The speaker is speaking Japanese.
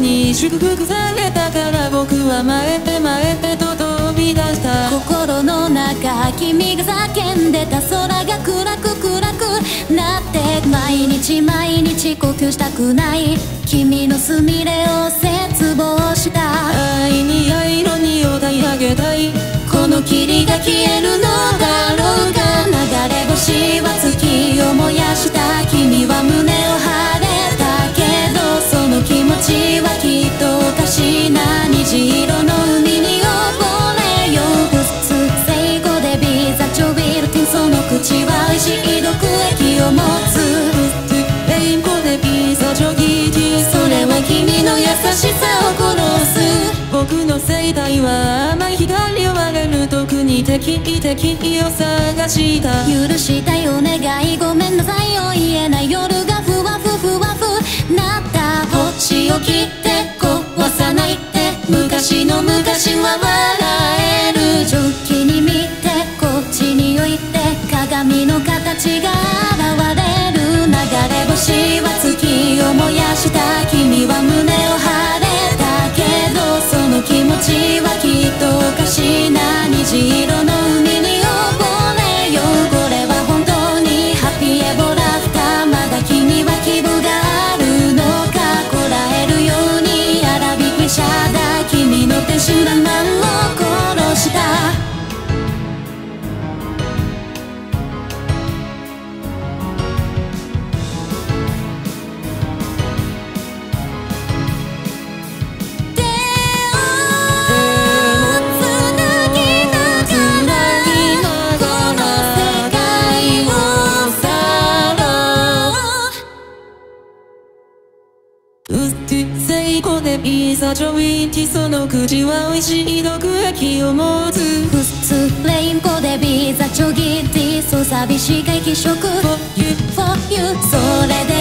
に祝福されたから僕は前へ前へと飛び出した。心の中君が叫んでた空が暗く暗くなって毎日毎日呼吸したくない。君のすみれを絶望した。愛に愛のに歌い上げたい。この霧が消えるに敵敵を探した。許したいお願いごめんなさいを言えない夜がふわふふわふなった星を切って壊さないって昔の昔は笑えるジョッキに見てこっちに置いて鏡の形が現れる流れ星は月を燃やした君は胸を張れたけどその気持ちはきっとおかしな虹色込んでいざジョイチその口は美味しい毒液を持つ普通レインコーでビザチョギティそう寂しい外気色。For you for you それで